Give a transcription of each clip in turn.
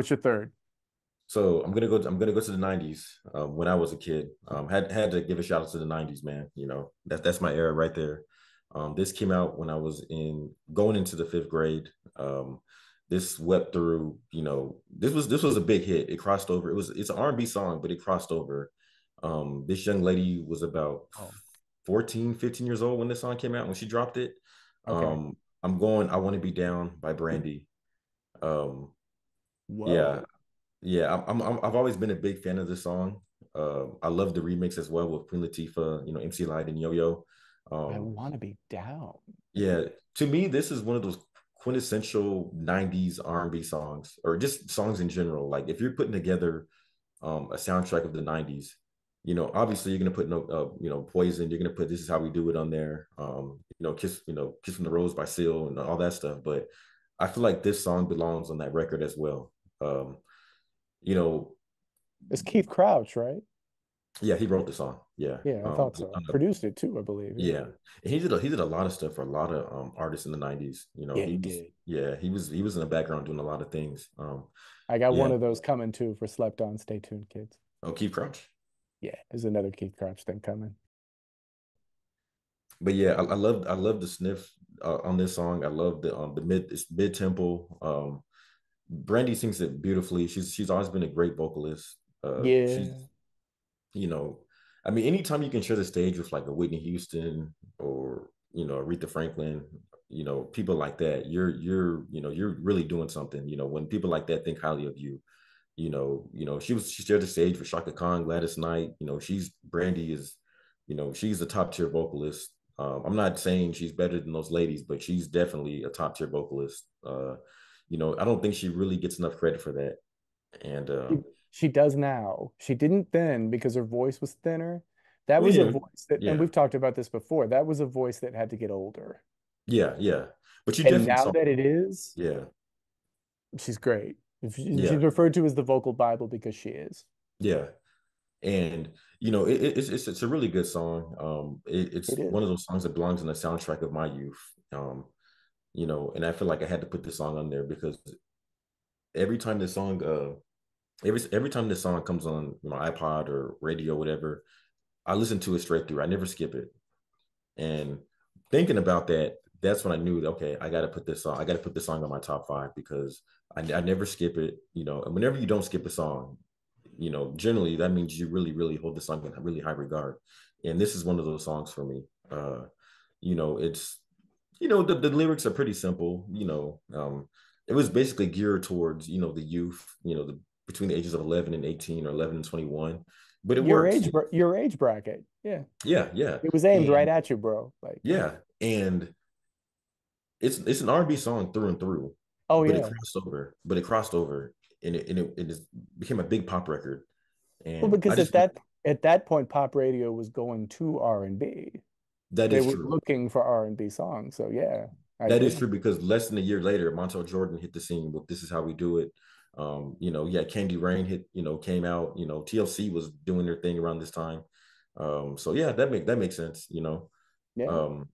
What's your third? So I'm gonna go. I'm gonna go to the '90s. Um, when I was a kid, um, had had to give a shout out to the '90s, man. You know that that's my era right there. Um, this came out when I was in going into the fifth grade. Um, this wept through. You know, this was this was a big hit. It crossed over. It was it's an R&B song, but it crossed over. Um, this young lady was about oh. 14, 15 years old when this song came out when she dropped it. Okay. Um, I'm going. I want to be down by Brandy. Um, Whoa. yeah, yeah. I'm, I'm. I've always been a big fan of this song. Uh, I love the remix as well with Queen Latifah. You know, MC Lyte and Yo Yo. Um, I want to be down. Yeah, to me, this is one of those quintessential '90s R&B songs, or just songs in general. Like if you're putting together um, a soundtrack of the '90s, you know, obviously you're gonna put no, uh, you know, poison. You're gonna put this is how we do it on there. Um, you know, kiss, you know, kiss from the rose by Seal and all that stuff. But I feel like this song belongs on that record as well. Um, you know, it's Keith Crouch, right? Yeah, he wrote the song. Yeah, yeah, I um, thought so. Produced it too, I believe. Yeah, yeah. He did a, he did a lot of stuff for a lot of um, artists in the '90s. You know, yeah, he, he did. Yeah, he was he was in the background doing a lot of things. Um, I got yeah. one of those coming too for Slept On. Stay tuned, kids. Oh, Keith Crouch. Yeah, there's another Keith Crouch thing coming. But yeah, I, I love I love the sniff uh, on this song. I love the um the mid it's mid tempo. Um, Brandy sings it beautifully. She's she's always been a great vocalist. Uh, yeah. you know, I mean, anytime you can share the stage with like a Whitney Houston or you know Aretha Franklin, you know people like that, you're you're you know you're really doing something. You know, when people like that think highly of you, you know, you know she was she shared the stage with Chaka Khan, Gladys Knight. You know, she's Brandy is, you know, she's a top tier vocalist. Um, I'm not saying she's better than those ladies, but she's definitely a top tier vocalist. Uh, you know, I don't think she really gets enough credit for that. And uh, she does now. She didn't then because her voice was thinner. That was yeah. a voice that, yeah. and we've talked about this before. That was a voice that had to get older. Yeah, yeah. But you and now that it is, yeah, she's great. She, yeah. She's referred to as the vocal Bible because she is. Yeah, and you know it, it's, it's it's a really good song. Um, it, it's it one of those songs that belongs in the soundtrack of my youth. Um, you know, and I feel like I had to put this song on there because every time this song uh every every time this song comes on my iPod or radio, whatever, I listen to it straight through. I never skip it. And thinking about that, that's when I knew, okay, I got to put this song. I got to put this song on my top five because I, I never skip it. You know, and whenever you don't skip a song, you know, generally that means you really, really hold the song in really high regard. And this is one of those songs for me. Uh, you know, it's, you know, the, the lyrics are pretty simple. You know, um, it was basically geared towards, you know, the youth, you know, the between the ages of 11 and 18 or 11 and 21 but it your works. age your age bracket yeah yeah yeah it was aimed and, right at you bro like yeah and it's it's an r&b song through and through oh but yeah it crossed over but it crossed over and it, and it, it became a big pop record and well, because at that at that point pop radio was going to r&b that they is were true. looking for r&b songs so yeah I that is true because less than a year later Montell Jordan hit the scene with this is how we do it um, you know, yeah, Candy Rain hit, you know, came out, you know, TLC was doing their thing around this time. Um, so yeah, that make that makes sense, you know. Yeah. Um,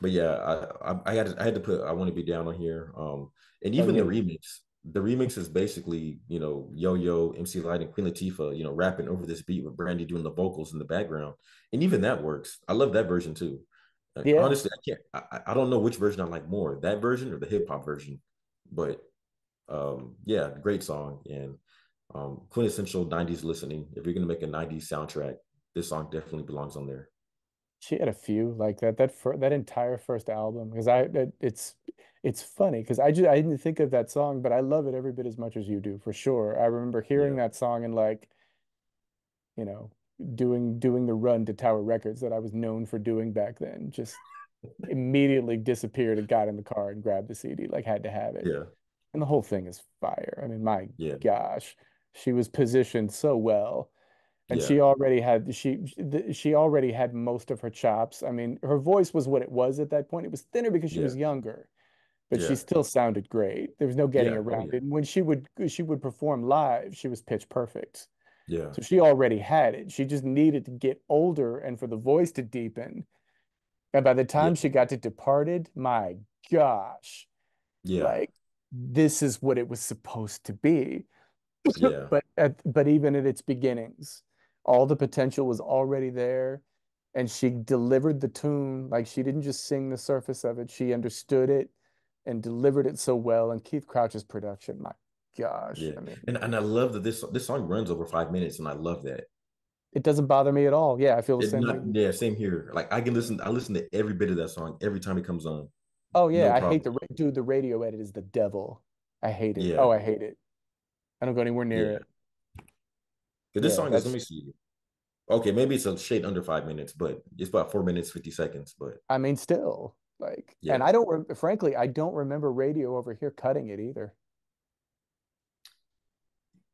but yeah, I, I, I had to, I had to put I want to be down on here. Um, and even oh, yeah. the remix, the remix is basically, you know, Yo Yo, MC Lyte, and Queen Latifah, you know, rapping over this beat with Brandy doing the vocals in the background, and even that works. I love that version too. yeah. Honestly, I can't. I, I don't know which version I like more, that version or the hip hop version, but um, yeah, great song and um, quintessential '90s listening. If you're gonna make a '90s soundtrack, this song definitely belongs on there. She had a few like that. That fir- that entire first album because I it, it's it's funny because I just I didn't think of that song, but I love it every bit as much as you do for sure. I remember hearing yeah. that song and like, you know, doing doing the run to Tower Records that I was known for doing back then. Just immediately disappeared and got in the car and grabbed the CD. Like had to have it. Yeah and the whole thing is fire. I mean, my yeah. gosh, she was positioned so well, and yeah. she already had she she already had most of her chops. I mean, her voice was what it was at that point. It was thinner because she yeah. was younger, but she still sounded great. There was no getting oh, around oh, it. And when she would she would perform live, she was pitch perfect. Yeah. So she already had it. She just needed to get older and for the voice to deepen. And by the time she got to Departed, my gosh. Yeah. Like this is what it was supposed to be. Yeah. but at, but even at its beginnings, all the potential was already there, and she delivered the tune like she didn't just sing the surface of it; she understood it and delivered it so well. And Keith Crouch's production, my gosh, Yeah. I mean, And and I love that this this song runs over five minutes, and I love that. it doesn't bother me at all. Yeah, I feel the same not yeah, same here. Like I can listen, I listen to every bit of that song every time it comes on. Oh No yeah, I hate the dude. The radio edit is the devil. I hate it. Yeah, Oh, I hate it. I don't go anywhere near yeah. it. This Yeah, song is, let me see. Okay, maybe it's a shade under five minutes, but it's about four minutes, 50 seconds. But I mean, still like, yeah. and I don't, re frankly, I don't remember radio over here cutting it either.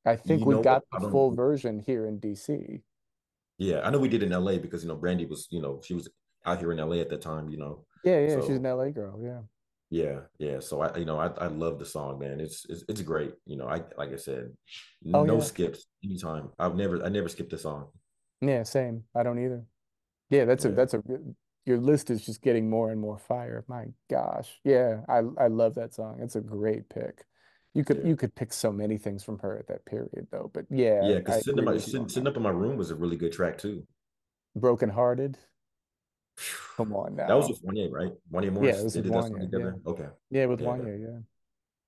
I think you we know what? got the full version here in DC. yeah, I know we did in LA because, you know, Brandy was, you know, she was out here in LA at the time, you know. Yeah, yeah, she's an LA girl. Yeah. Yeah, yeah. So I, you know, I, I love the song, man. It's, it's, it's great. You know, I, like I said, Oh no yeah. skips anytime. I've never, I never skipped a song. Yeah, same. I don't either. Yeah, that's a that's a your list is just getting more and more fire. My gosh. Yeah, I I love that song. It's a great pick. You could yeah, you could pick so many things from her at that period though. But yeah, yeah. Because sitting with sitting, sitting up in my room was a really good track too. Broken Hearted. Come on That was now. with Wanya, right? Wanya Yeah, Morris. this They is did that song Wanya. Yeah. Okay. Yeah, with Yeah. Wanya, yeah.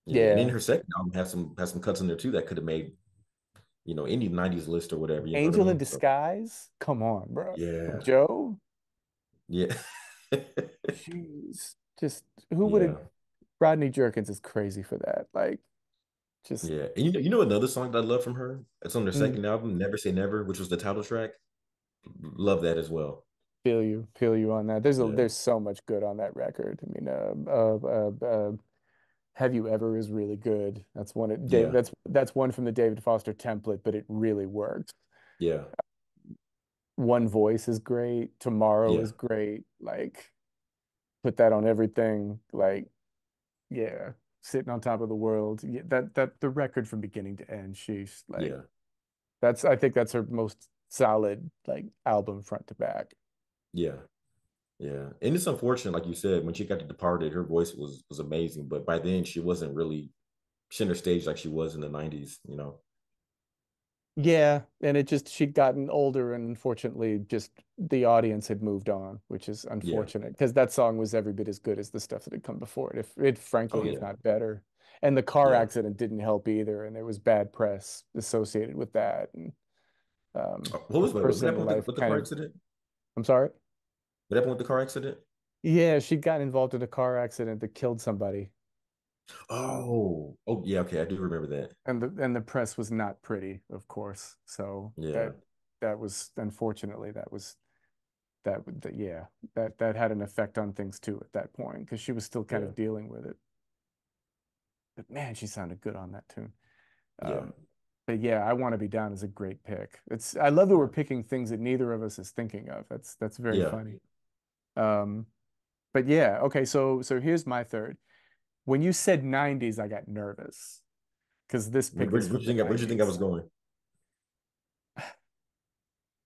Yeah. And then Yeah. her second album has some has some cuts in there too that could have made, you know, any 90s list or whatever. You know what I Angel in mean? So Disguise. Come on, bro. Yeah. Joe. Yeah. Jeez. Just who would have yeah. Rodney Jerkins is crazy for that. Like just Yeah. And you know, you know another song that I love from her? It's on their mm, second album, Never Say Never, which was the title track. Love that as well. Feel you, feel you on that. There's a Yeah. there's so much good on that record. I mean, uh, uh, uh, uh Have You Ever is really good. That's one Dave. Yeah. That's that's one from the David Foster template, but it really works. Yeah. One Voice is great. Tomorrow Yeah. is great. Like put that on everything. Like yeah, sitting on top of the world. Yeah, that that the record from beginning to end. She's like Yeah. that's I think that's her most solid like album front to back. Yeah. Yeah. And it's unfortunate, like you said, when she got to departed, her voice was was amazing. But by then she wasn't really center stage like she was in the 90s, you know. Yeah, and it just she'd gotten older and unfortunately just the audience had moved on, which is unfortunate because that song was every bit as good as the stuff that had come before it. If it Oh frankly, if yeah. not better. And the car Yeah. accident didn't help either, and there was bad press associated with that. And um Uh, What was what, what personal with the, life with the car of accident? I'm sorry. What happened with the car accident? Yeah, she got involved in a car accident that killed somebody. Oh, oh yeah, okay, I do remember that. And the and the press was not pretty, of course. So Yeah, that that was unfortunately that was that that, yeah that that had an effect on things too at that point because she was still kind yeah, of dealing with it. But man, she sounded good on that tune. yeah, Um, but yeah, I want to be down is a great pick. It's I love that we're picking things that neither of us is thinking of. That's that's very yeah. funny. Um, but yeah, okay. So so here's my third. When you said 90s, I got nervous because this Where, pick where, is where'd you think I, where'd you think I was going?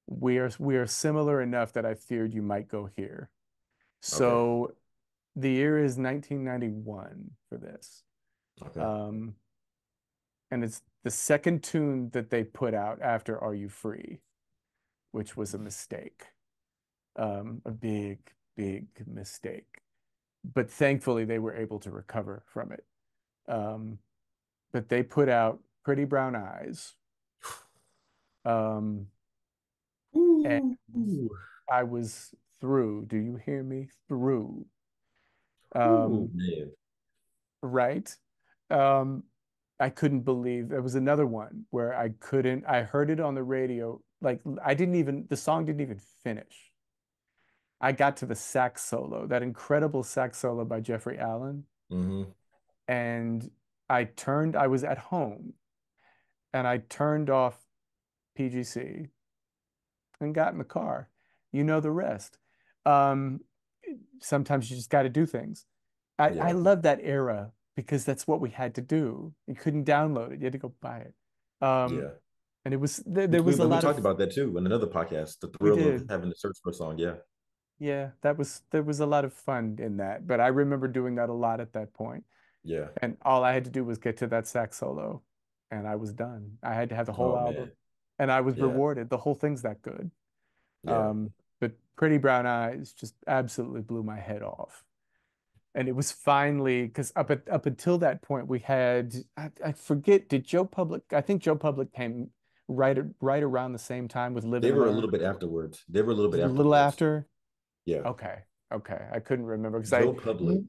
We are we are similar enough that I feared you might go here. Okay, So the year is 1991 for this. okay. Um, and it's the second tune that they put out after Are You Free, which was a mistake. Um, a big, big mistake. But thankfully they were able to recover from it. Um, but they put out Pretty Brown Eyes. Um, and I was through. Do you hear me? Through. Um, man. right? Um, I couldn't believe there was another one where I couldn't, I heard it on the radio. Like I didn't even, the song didn't even finish. I got to the sax solo, that incredible sax solo by Jeffrey Allen. Mm-hmm. And I turned, I was at home and I turned off PGC and got in the car. You know the rest. Um, sometimes you just got to do things. I, I love that era because that's what we had to do. You couldn't download it. You had to go buy it. Um, yeah. and it was there, We, there we, was a we lot talked of about that too in another podcast. The we thrill of having to search for a song. Yeah, Yeah, that was there was a lot of fun in that. But I remember doing that a lot at that point. yeah, And all I had to do was get to that sax solo. and I was done. I had to have the whole Oh album, man. and I was Yeah. rewarded. The whole thing's that good. Yeah. Um, but Pretty Brown Eyes just absolutely blew my head off. And it was finally because up at up until that point we had I, I forget did Joe Public I think Joe Public came right right around the same time with Live They were a little bit afterwards. They were a little bit it a little after? Yeah. Okay. Okay. I couldn't remember because I Public.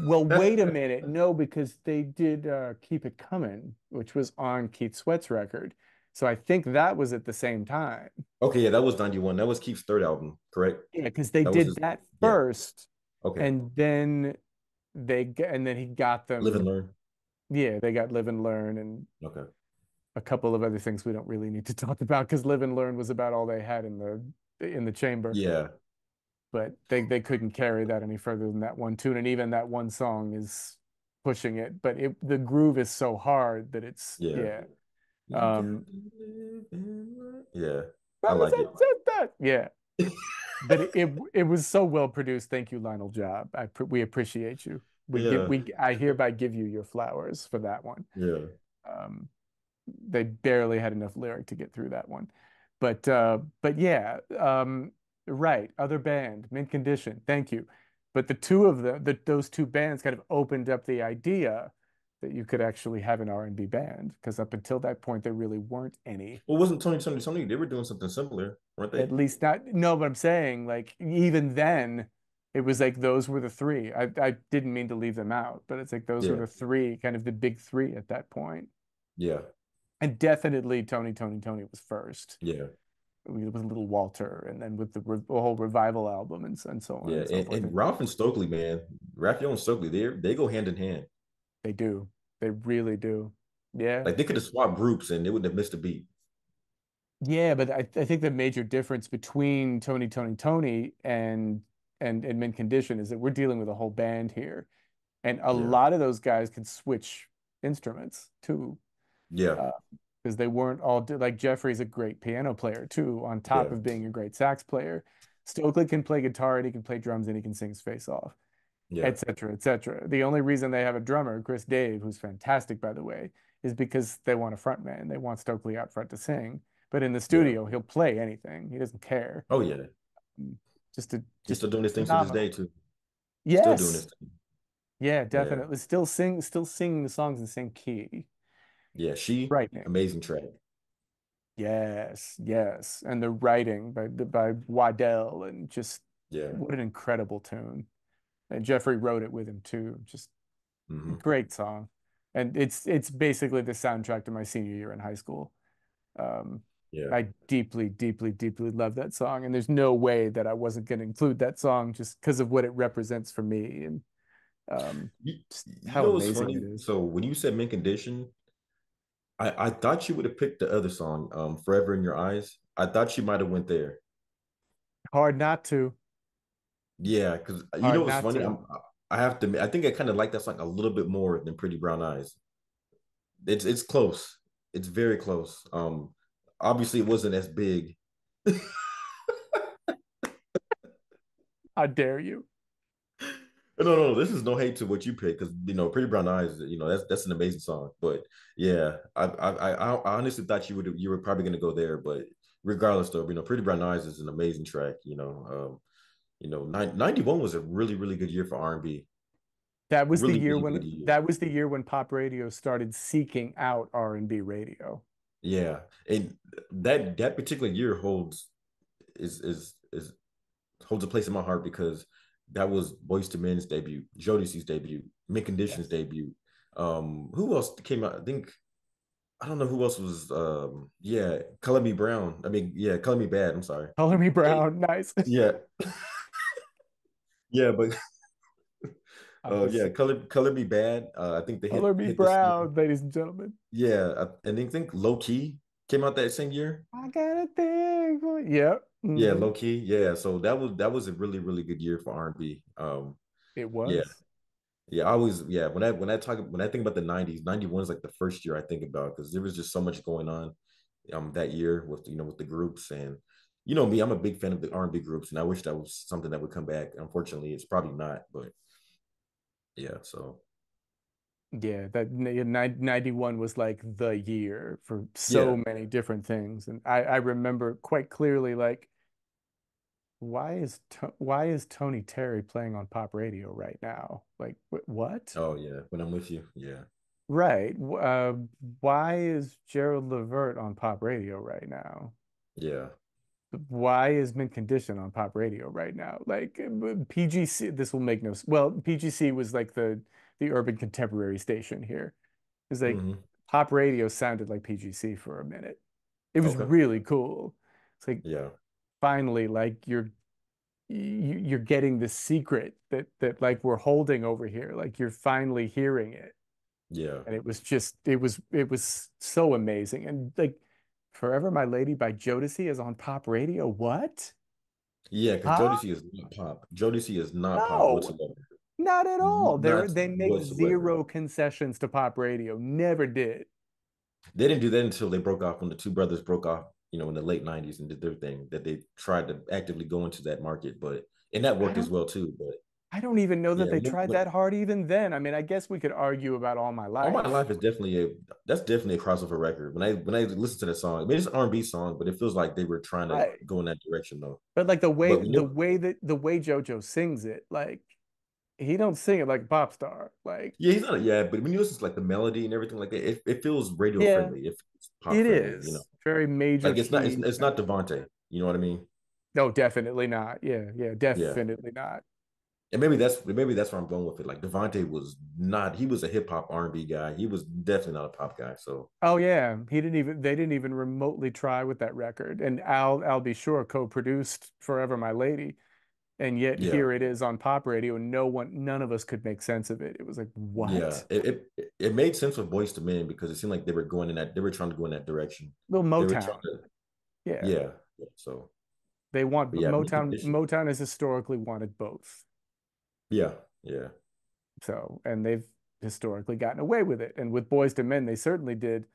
well wait a minute. No, because they did uh Keep It Coming, which was on Keith Sweat's record. So I think that was at the same time. Okay, yeah, that was 91. That was Keith's third album, correct? Yeah, because they That did his that yeah. first Okay. and then they and then he got them Live and learn. yeah they got live and learn and Okay. a couple of other things we don't really need to talk about because live and learn was about all they had in the in the chamber Yeah. But they they couldn't carry that any further than that one tune and even that one song is pushing it but it the groove is so hard that it's Yeah. yeah Um, got to live and learn. Yeah. I like it. yeah but it, it it was so well produced thank you Lionel Job I we appreciate you we Yeah. give we I hereby give you your flowers for that one Yeah. um, they barely had enough lyric to get through that one. But uh, but yeah, um, right. Other band, Mint Condition. Thank you. But the two of them, the, those two bands, kind of opened up the idea that you could actually have an R&B band because up until that point there really weren't any. Well, wasn't Tony Tony Tony? They were doing something similar, weren't they? At least not. No, but I'm saying like even then. It was like those were the three. I, I didn't mean to leave them out, but it's like those were the three, kind of the big three at that point. Yeah. And definitely Tony, Tony, Tony was first. Yeah. With Little Walter, and then with the, re- the whole revival album and, and so on Yeah. and so And, and Ralph and Stokley, man. Raphael and Stokley, they they go hand in hand. They do. They really do. Yeah. Like they could have swapped groups and they wouldn't have missed a beat. Yeah, but I, I think the major difference between Tony, Tony, Tony and and and Mint Condition is that we're dealing with a whole band here. And a Yeah. lot of those guys can switch instruments too. Yeah. Uh, because they weren't all like Jeffrey's a great piano player too, on top Yeah. of being a great sax player. Stokley can play guitar and he can play drums and he can sing his face off. Yeah. et cetera, et cetera. The only reason they have a drummer, Chris Dave, who's fantastic, by the way, is because they want a front man. They want Stokley out front to sing. But in the studio, he'll play anything. He doesn't care. Oh yeah. Mm, just to just still doing his thing to this day too. yes, Still doing his thing. yeah, definitely. Still sing, still singing the songs in the same key. Yeah. She Frightening. amazing track. Yes, yes, and the writing by by Waddell and just Yeah. what an incredible tune. And Jeffrey wrote it with him too. Just hmm great song and it's it's basically the soundtrack to my senior year in high school um Yeah. I deeply deeply deeply love that song and there's no way that I wasn't going to include that song just because of what it represents for me and um You, you how amazing it is So when you said mint condition, I, I thought you would have picked the other song, um, Forever in Your Eyes. I thought you might have went there. hard not to Yeah, because you Hard know what's funny? I'm, I have to. I think I kind of like that song a little bit more than Pretty Brown Eyes. It's it's close. It's very close. Um, obviously it wasn't as big. how dare you No, no, this is no hate to what you picked because you know Pretty Brown Eyes. You know that's that's an amazing song. But yeah, I I I, I honestly thought you would you were probably gonna go there. But regardless, though, you know Pretty Brown Eyes is an amazing track. You know, um, you know, 91 was a really really good year for R and B. that was the year really when year. that was the year when pop radio started seeking out R&B radio Yeah, and that that particular year holds is is is holds a place in my heart because that was Boyz II Men's debut, Jodeci's debut, Mint Condition's Yes. debut. Um, who else came out? I think I don't know who else was. Um, yeah, Color Me Brown. I mean, yeah, Color Me Badd. I'm sorry. Color Me Brown nice Yeah, yeah, but I'm uh, yeah, Color Color Me Badd. Uh, I think they hit, Color Me hit. Brown ladies and gentlemen Yeah, I, and I think Low Key came out that same year. I got a thing for yep Yeah, low key. Yeah, so that was that was a really really good year for R and B. Um, It was. Yeah. yeah, I always yeah when I when I talk when I think about the '90s, '91 is like the first year I think about because there was just so much going on um that year with you know with the groups and you know me, I'm a big fan of the R and B groups and I wish that was something that would come back. Unfortunately, it's probably not, but yeah. So Yeah, that 91 was like the year for so Yeah. many different things. And I, I remember quite clearly like why is why is Tony Terry playing on pop radio right now? Like what? Oh yeah, when I'm with you, yeah. Right. Uh, why is Gerald Levert on pop radio right now? Yeah. Why is Mint Condition on pop radio right now? Like PGC, this will make no. Well, PGC was like the the urban contemporary station here. It's like mm-hmm. pop radio sounded like PGC for a minute. It was okay. really cool. It's like yeah, finally, like you're you're getting the secret that that like we're holding over here. Like you're finally hearing it. Yeah. And it was just it was it was so amazing. And like Forever My Lady by Jodeci is on pop radio. What? Yeah, because huh? Jodeci is not pop. Jodeci is not no. pop whatsoever. Not at all. They they make zero concessions to pop radio. Never did. They didn't do that until they broke off when the two brothers broke off, you know, in the late 90s and did their thing that they tried to actively go into that market, but and that worked as well too. But I don't even know that yeah, they tried that hard even then. I mean, I guess we could argue about all my life. All my life is definitely a that's definitely a crossover record. When I when I listen to that song, I mean it's an R&B song, but it feels like they were trying to right. go in that direction though. But like the way the way that the way JoJo sings it, like he don't sing it like a pop star. Like yeah, he's not. Yeah, but when you listen to like the melody and everything like that, it, it feels radio yeah, friendly. It, pop it is. You know, very major. Like it's not. It's, it's not DeVante. You know what I mean? No, definitely not. Yeah, yeah, definitely yeah. not and maybe that's maybe that's where I'm going with it. Like DeVante was not he was a hip hop R and B guy. He was definitely not a pop guy. So oh yeah, he didn't even they didn't even remotely try with that record. And Al Al B. Sure co-produced Forever My Lady, and yet yeah. here it is on pop radio, and no one none of us could make sense of it. It was like what? Yeah, it it, it made sense with Boyz II Men because it seemed like they were going in that they were trying to go in that direction. Little Motown. To, yeah. yeah, yeah. So they want yeah, Motown. Motown has historically wanted both. Yeah, yeah. So, and they've historically gotten away with it. And with Boyz II Men, they certainly did